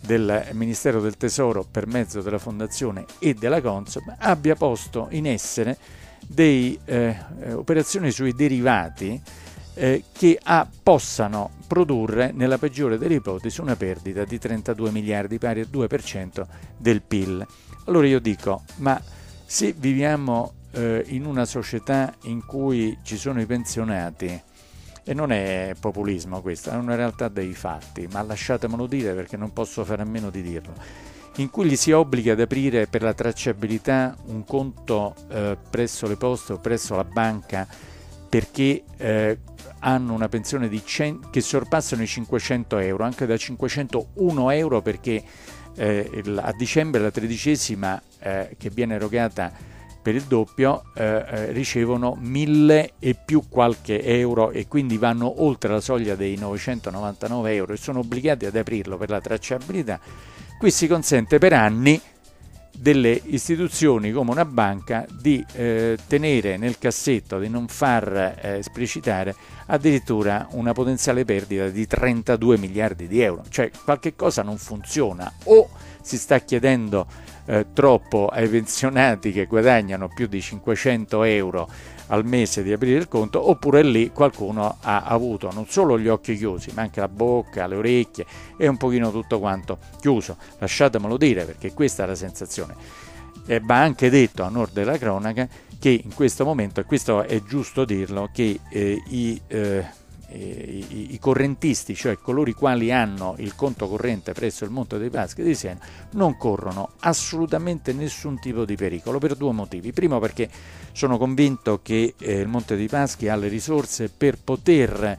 del Ministero del Tesoro per mezzo della Fondazione e della Consob abbia posto in essere delle eh, eh, operazioni sui derivati eh, che ah, possano produrre, nella peggiore delle ipotesi, una perdita di 32 miliardi, pari al 2% del PIL. Allora io dico, ma se viviamo eh, in una società in cui ci sono i pensionati, e non è populismo questo, è una realtà dei fatti, ma lasciatemelo dire perché non posso fare a meno di dirlo, in cui gli si obbliga ad aprire per la tracciabilità un conto eh, presso le poste o presso la banca perché eh, hanno una pensione cent- che sorpassano i 500 euro, anche da 501 euro perché eh, il, a dicembre la tredicesima eh, che viene erogata per il doppio eh, eh, ricevono 1000 e più qualche euro e quindi vanno oltre la soglia dei 999 euro e sono obbligati ad aprirlo per la tracciabilità. Qui si consente per anni delle istituzioni come una banca di eh, tenere nel cassetto, di non far eh, esplicitare addirittura una potenziale perdita di 32 miliardi di euro. Cioè qualche cosa non funziona o si sta chiedendo eh, troppo ai pensionati che guadagnano più di 500 euro al mese di aprire il conto, oppure lì qualcuno ha avuto non solo gli occhi chiusi, ma anche la bocca, le orecchie e un pochino tutto quanto chiuso. Lasciatemelo dire perché questa è la sensazione. E va anche detto a nord della cronaca che in questo momento, e questo è giusto dirlo, che eh, i eh, i, i, correntisti, cioè coloro i quali hanno il conto corrente presso il Monte dei Paschi di Siena, non corrono assolutamente nessun tipo di pericolo per due motivi. Primo perché sono convinto che eh, il Monte dei Paschi ha le risorse per poter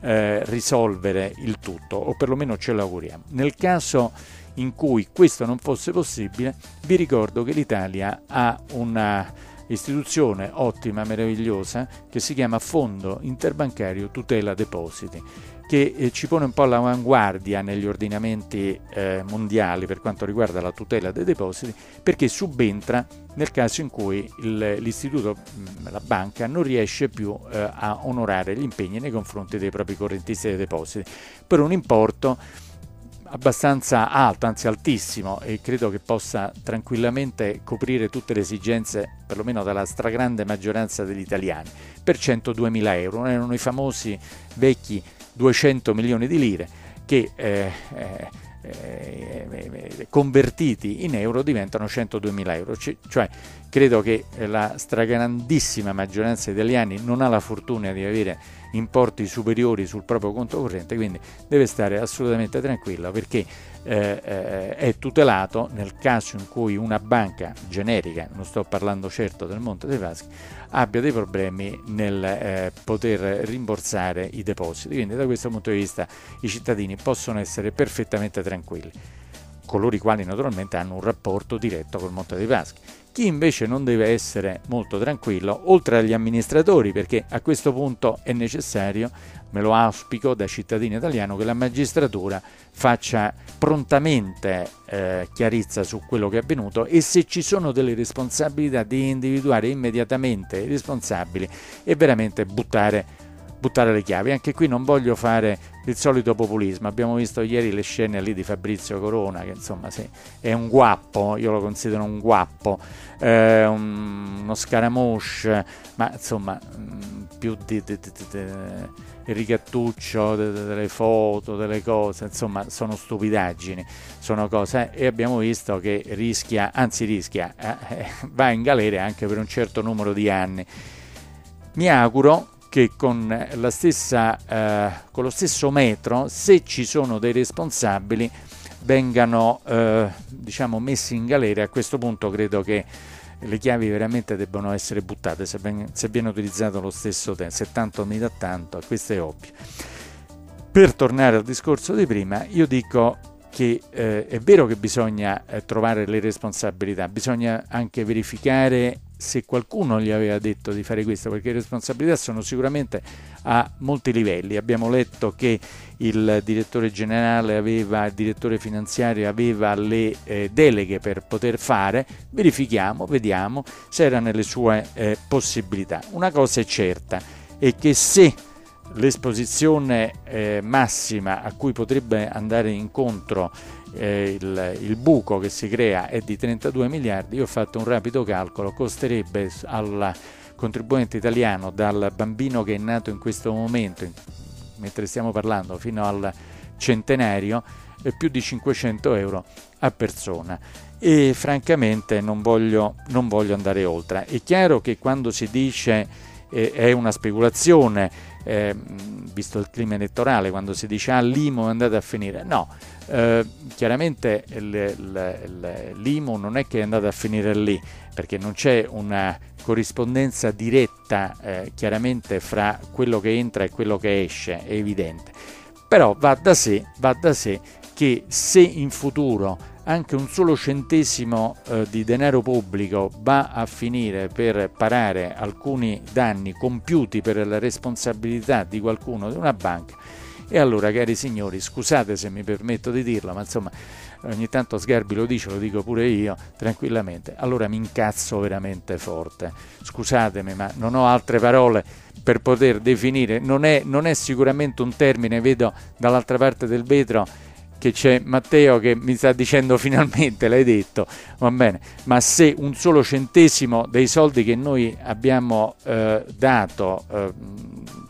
eh, risolvere il tutto, o perlomeno ce l'auguriamo. Nel caso in cui questo non fosse possibile, vi ricordo che l'Italia ha una istituzione ottima, meravigliosa, che si chiama Fondo Interbancario Tutela Depositi, che eh, ci pone un po' all'avanguardia negli ordinamenti eh, mondiali per quanto riguarda la tutela dei depositi, perché subentra nel caso in cui il, l'istituto, mm, la banca, non riesce più eh, a onorare gli impegni nei confronti dei propri correntisti dei depositi per un importo abbastanza alto, anzi altissimo, e credo che possa tranquillamente coprire tutte le esigenze, perlomeno della stragrande maggioranza degli italiani, per 102 mila euro. Erano i famosi vecchi 200 milioni di lire che eh, eh, eh, convertiti in euro diventano 102 mila euro. C- cioè credo che la stragrandissima maggioranza degli italiani non ha la fortuna di avere importi superiori sul proprio conto corrente, quindi deve stare assolutamente tranquillo perché eh, eh, è tutelato nel caso in cui una banca generica, non sto parlando certo del Monte dei Paschi, abbia dei problemi nel eh, poter rimborsare i depositi. Quindi da questo punto di vista i cittadini possono essere perfettamente tranquilli coloro i quali naturalmente hanno un rapporto diretto col Monte dei Paschi. Chi invece non deve essere molto tranquillo, oltre agli amministratori, perché a questo punto è necessario, me lo auspico da cittadino italiano, che la magistratura faccia prontamente eh, chiarezza su quello che è avvenuto e se ci sono delle responsabilità di individuare immediatamente i responsabili e veramente buttare buttare le chiavi. Anche qui non voglio fare il solito populismo. Abbiamo visto ieri le scene lì di Fabrizio Corona, che insomma sì, è un guappo, io lo considero un guappo, eh, un, uno scaramouche, ma insomma mm, più di, di, di, di il ricattuccio delle foto, delle cose, insomma sono stupidaggini, sono cose e abbiamo visto che rischia, anzi rischia, eh, va in galera anche per un certo numero di anni. Mi auguro che con, stessa, eh, con, lo stesso metro, se ci sono dei responsabili, vengano eh, diciamo, messi in galera. A questo punto credo che le chiavi veramente debbano essere buttate se, ben, se viene utilizzato lo stesso tempo, se tanto mi dà tanto, questo è ovvio. Per tornare al discorso di prima, io dico che eh, è vero che bisogna eh, trovare le responsabilità, bisogna anche verificare se qualcuno gli aveva detto di fare questo, perché le responsabilità sono sicuramente a molti livelli. Abbiamo letto che il direttore generale aveva, il direttore finanziario aveva le eh, deleghe per poter fare, verifichiamo, vediamo se era nelle sue eh, possibilità. Una cosa è certa, è che se l'esposizione eh, massima a cui potrebbe andare incontro eh, il, il, buco che si crea è di 32 miliardi, io ho fatto un rapido calcolo, costerebbe al contribuente italiano dal bambino che è nato in questo momento, in, mentre stiamo parlando, fino al centenario, eh, più di 500 euro a persona e francamente non voglio, non voglio andare oltre. È chiaro che quando si dice eh, è una speculazione, eh, visto il clima elettorale, quando si dice ah l'IMO è andata a finire, no, eh, chiaramente l'IMO non è che è andata a finire lì, perché non c'è una corrispondenza diretta eh, chiaramente fra quello che entra e quello che esce, è evidente. Però va da sé, va da sé che se in futuro anche un solo centesimo eh, di denaro pubblico va a finire per parare alcuni danni compiuti per la responsabilità di qualcuno di una banca, e allora cari signori, scusate se mi permetto di dirlo, ma insomma ogni tanto Sgarbi lo dice, lo dico pure io tranquillamente, allora mi incazzo veramente forte. Scusatemi, ma non ho altre parole per poter definire, non è, non è sicuramente un termine, vedo dall'altra parte del vetro che c'è Matteo che mi sta dicendo finalmente, l'hai detto, va bene, ma se un solo centesimo dei soldi che noi abbiamo eh, dato eh,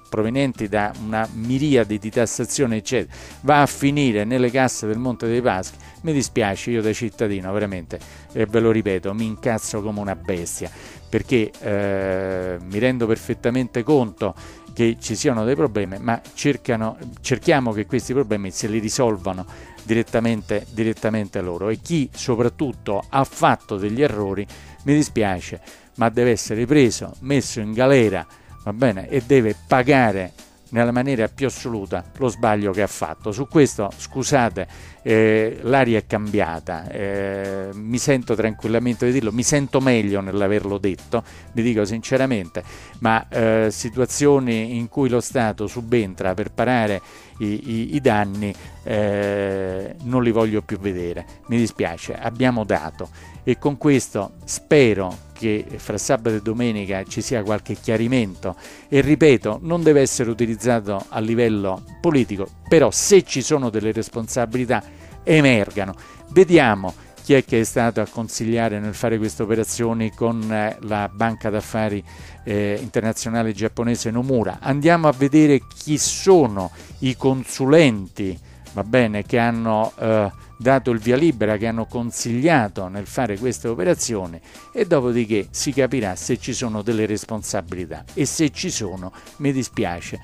provenienti da una miriade di tassazione eccetera va a finire nelle casse del Monte dei Paschi, mi dispiace io da cittadino veramente, e ve lo ripeto, mi incazzo come una bestia, perché eh, mi rendo perfettamente conto che ci siano dei problemi, ma cercano, cerchiamo che questi problemi se li risolvano direttamente, direttamente loro. E chi soprattutto ha fatto degli errori, mi dispiace, ma deve essere preso, messo in galera, va bene, e deve pagare nella maniera più assoluta lo sbaglio che ha fatto. Su questo, scusate, eh, l'aria è cambiata, eh, mi sento tranquillamente di dirlo, mi sento meglio nell'averlo detto, vi dico sinceramente, ma eh, situazioni in cui lo Stato subentra per parare i, i, i danni eh, non li voglio più vedere, mi dispiace, abbiamo dato e con questo spero che fra sabato e domenica ci sia qualche chiarimento. E ripeto non deve essere utilizzato a livello politico però se ci sono delle responsabilità emergano. Vediamo chi è che è stato a consigliare nel fare queste operazioni con eh, la banca d'affari eh, internazionale giapponese Nomura. Andiamo a vedere chi sono i consulenti va bene che hanno eh, dato il via libera, che hanno consigliato nel fare queste operazioni e dopodiché si capirà se ci sono delle responsabilità. E se ci sono mi dispiace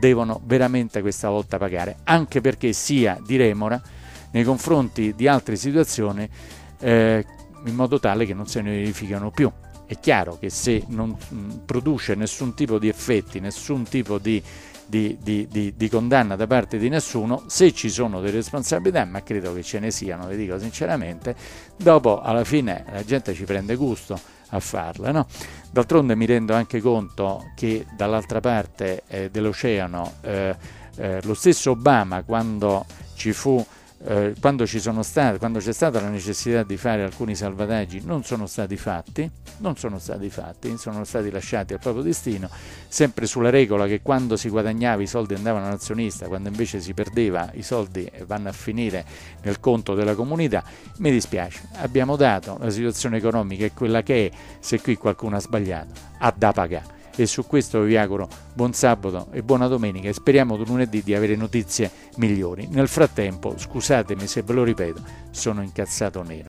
devono veramente questa volta pagare anche perché sia di remora nei confronti di altre situazioni eh, in modo tale che non se ne verificano più. È chiaro che se non produce nessun tipo di effetti nessun tipo di di, di, di, di, condanna da parte di nessuno, se ci sono delle responsabilità, ma credo che ce ne siano, vi dico sinceramente, dopo alla fine la gente ci prende gusto a farla. No? D'altronde mi rendo anche conto che dall'altra parte eh, dell'oceano eh, eh, lo stesso Obama quando ci fu eh, quando, state, quando, c'è stata la necessità di fare alcuni salvataggi non sono stati fatti, non sono stati fatti, sono stati lasciati al proprio destino, sempre sulla regola che quando si guadagnava i soldi andavano all'azionista, quando invece si perdeva i soldi vanno a finire nel conto della comunità, mi dispiace, abbiamo dato, la situazione economica è quella che è, se qui qualcuno ha sbagliato, ha da pagare e su questo vi auguro buon sabato e buona domenica e speriamo lunedì di avere notizie migliori. Nel frattempo, scusatemi se ve lo ripeto, sono incazzato nero.